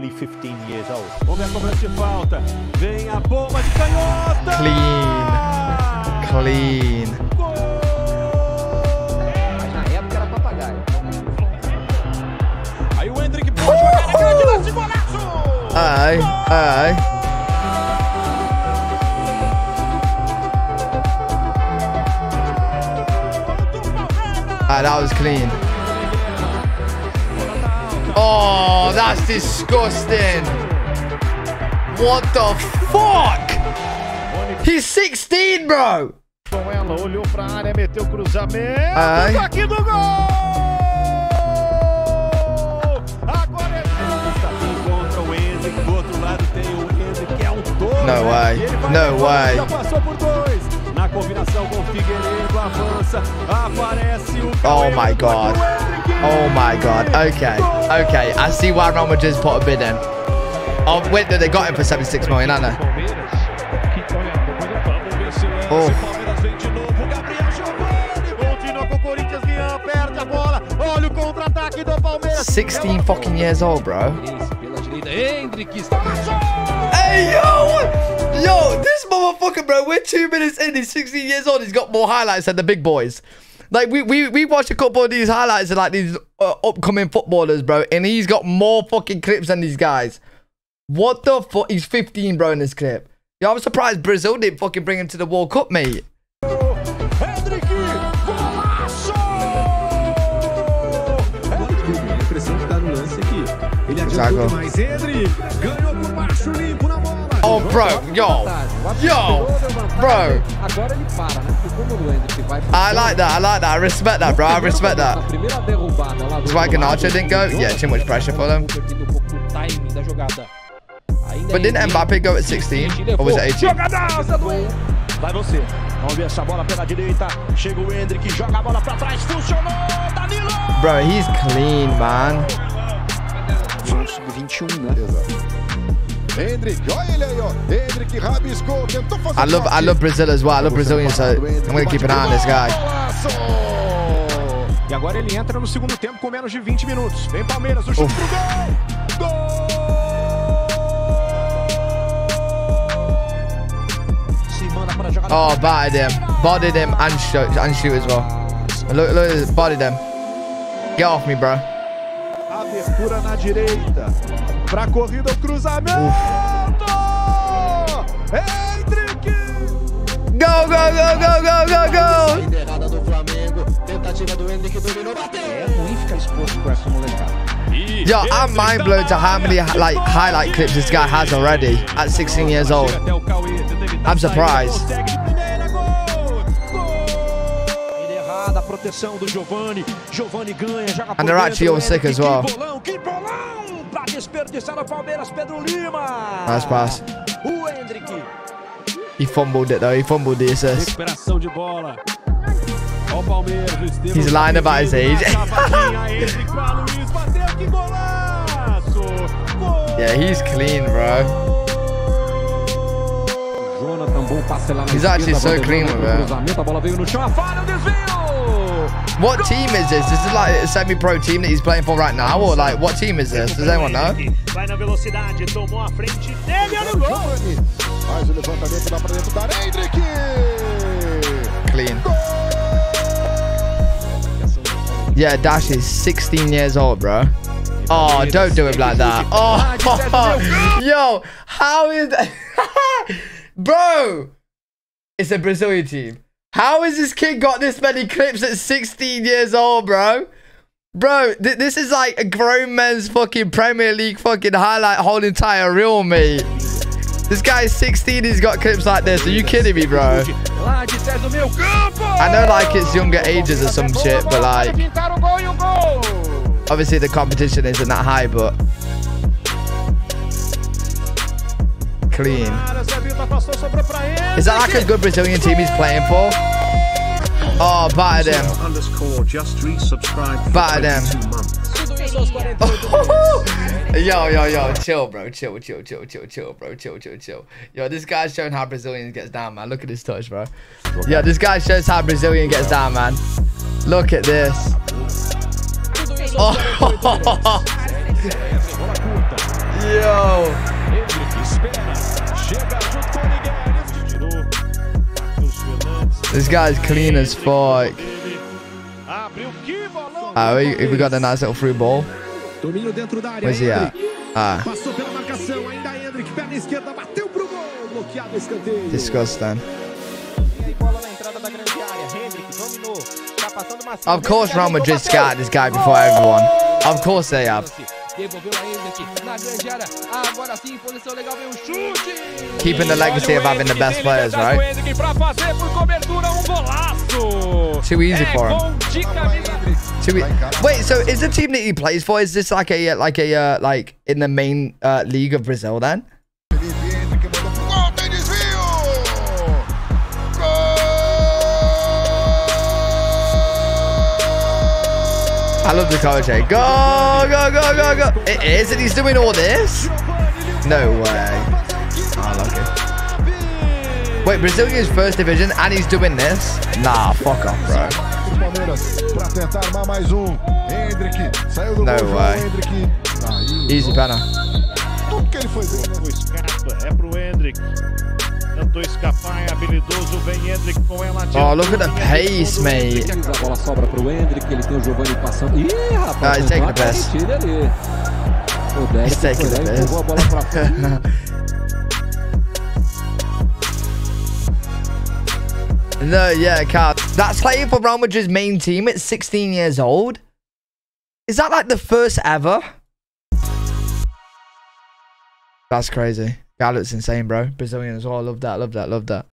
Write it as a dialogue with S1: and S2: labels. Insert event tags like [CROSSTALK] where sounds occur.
S1: only 15 years old. Vamos ver a cobrança de falta. Vem a bomba de canhota.
S2: Clean. Clean.
S3: Mas na época era papagaio.
S1: Aí o Hendrick pode jogar grande lance, golaço.
S2: Aye, aye. Ah, that was clean. Oh, that's disgusting. What the fuck? He's 16, bro.
S1: Com ela, olhou pra área, meteu o cruzamento.
S2: Ai.
S1: Aqui do gol! Agora é justa. Encontra o Hendrick. Do outro lado tem o Hendrick, que é um todo.
S2: No
S1: né?
S2: way. No way.
S1: Já passou por dois. Na combinação com o Figueiredo, avança. Aparece o
S2: Oh my God.
S1: Toca o Endrick.
S2: Oh my god. Okay. Okay. I see why Real Madrid's put a bid in. Oh, wait, they got him for 76 million, haven't they?
S1: Palmeiras, que olha, vamos ver se lance.
S2: Oh.
S1: Palmeiras vem de novo, Gabriel Giovanni, continua com o Corinthians, Ian perde a bola. Olha o contra-ataque do Palmeiras.
S2: 16 fucking years old, bro.
S3: Pela direita, Endrick está
S2: Hey, yo! Yo, this motherfucker, bro, we're two minutes in. He's 16 years old. He's got more highlights than the big boys. Like, we we, we watched a couple of these highlights of, like, these uh, upcoming footballers, bro, and he's got more fucking clips than these guys. What the fuck? He's 15, bro, in this clip. Yo, I'm surprised Brazil didn't fucking bring him to the World Cup, mate.
S1: Endrick, golaço!
S4: A impressão que dá no lance é que ele
S2: Zago.
S4: adiantou demais. Endrick ganhou por baixo, limpo na bola.
S2: Oh, bro, yo. Yo, bro.
S3: Agora ele para, né? Porque como o Endrick vai
S2: I like that. I like that. I respect that, bro. I respect that.
S3: primeira derrubada lá
S2: That's why
S3: outro
S2: didn't go? Yeah, too much pressure for them.
S3: Perdendo um pouco o timing da jogada. Ainda
S2: But didn't
S3: Henrique,
S2: Mbappe go at 16? Or was it 18?
S1: Jogadaça do Endrick. Vai você. Vamos ver essa bola pela direita. Chega o Endrick, joga a bola pra trás. Funcionou. Danilo!
S2: Bro, he's clean, man.
S5: Sub-21, né? Hendrick, olha ele aí, ó. Hendrick rabiscou, tentou fazer
S2: I love I love Brazil as well. I love Brazilians, so I'm gonna keep an eye on this guy.
S1: E agora ele entra no segundo tempo com menos de 20 minutos. Vem Palmeiras, o chute pro gol! Gol! Se manda para a jogada.
S2: Oh, bodied him, bodied him, and shoot and shoot as well. Look, look, at this, bodied him. Get off me, bro.
S1: Abertura na direita. Pra corrida, o cruzamento! Endrick!
S2: Go, go, go, go, go, go, go!
S5: Saída errada do Flamengo. Tentativa do Endrick, dominou, bateu.
S3: É ruim ficar exposto com essa molecada.
S1: E
S2: Yo, I'm mind blown to how many like highlight clips this guy has already at 16 years old.
S1: Até o Cauê, tenta evitar
S2: I'm
S1: a saída,
S2: surprised.
S1: consegue de primeira, gol! Gol! Ele errada, a proteção do Giovani. Giovani ganha, joga por
S2: And they're
S1: dentro,
S2: actually all sick
S1: Endrick,
S2: as well.
S1: Que bolão, que bolão! Pra desperdiçar o Palmeiras, Pedro Lima.
S2: Nice pass.
S1: O Endrick.
S2: He fumbled it though. He fumbled the assist.
S1: Recuperação de bola. Ó o Palmeiras,
S2: He's lying about his age.
S1: Na cavadinha, [LAUGHS] Endrick pra Luiz, bateu, que golaço! Gol!
S2: Yeah, he's clean, bro. He's actually so clean with it.
S3: cruzamento, a bola veio no chão, a falha, o desvio!
S2: What team is this? This is like a semi-pro team that he's playing for right now, or like what team is this? Does anyone know?
S1: Vai na velocidade, tomou a frente dele, olha o gol!
S5: Giovani. Faz o levantamento lá pra dentro da área. Endrick!
S2: Clean. Yeah, Dash is 16 years old, bro. Oh, don't do him like that. Oh, [LAUGHS] yo, how is that? [LAUGHS] bro, it's a Brazilian team. How has this kid got this many clips at 16 years old, bro? Bro, th this is like a grown man's fucking Premier League fucking highlight whole entire reel, mate. This guy is 16, he's got clips like this. Are you kidding me, bro? I know like it's younger ages or some shit, but like obviously the competition isn't that high, but clean. Is that like a good Brazilian team he's playing for? Oh, battered them.
S4: Underscore just resubscribed for
S2: Battered him.
S4: 22 months.
S2: yo, yo, yo, chill, bro. Chill, chill, chill, chill, chill, bro. Chill, chill, chill. Yo, this guy's showing how Brazilian gets down, man. Look at this touch, bro. Yo, this guy shows how Brazilian gets down, man. Look at this. [LAUGHS] Oh,
S1: Chega junto com o Nigueles. Tirou. Matheus Fernandes.
S2: This guy's clean as fuck.
S1: Dele. Abriu.
S2: Ah, we, we got a nice little free ball.
S4: Domínio dentro da área.
S2: Where's he at? Ah,
S4: Passou pela marcação, ainda Endrick, perna esquerda, bateu pro gol, bloqueado o escanteio.
S2: disgusting.
S1: Bola na entrada da grande área. Endrick dominou. Tá passando uma
S2: Of course, Real Madrid scouted this guy before everyone. Of course they have.
S3: Devolveu a Endrick na grande área. Agora sim, posição legal, vem o chute.
S2: Keeping the legacy of having the best players, right?
S1: Pra fazer por cobertura um golaço.
S2: Too easy for him.
S1: gol de camisa.
S2: Too e- Wait, so is the team that he plays for? Is this like a uh, like a uh, like in the main uh, league of Brazil then? I love the coach. eh? Go, go, go, go, go! It is, and he's doing all this. No way. I like it. Wait, Brazilian's first division, and he's doing this? Nah, fuck off, bro.
S5: O Palmeiras pra tentar armar mais um. Endrick saiu do
S2: No
S5: gol, João
S2: way.
S5: Endrick. Saiu.
S2: Easy banner.
S5: Tudo que ele foi bem.
S1: O escapa é pro Endrick. Tentou escapar, é habilidoso. Vem Endrick com ela.
S2: Oh, look at the pace, mate.
S3: A bola sobra pro Endrick, ele tem o Giovanni passando. Ih, rapaz,
S2: Ah, he's taking the
S3: a partida ali. O Derek
S2: He's taking
S3: foi lá
S2: the
S3: jogou a bola pra frente. [LAUGHS]
S2: No, yeah, Carl. That's playing for Real Madrid's main team at 16 years old. Is that like the first ever? That's crazy. Guy looks insane, bro. Brazilian as well. I love that, love that, love that.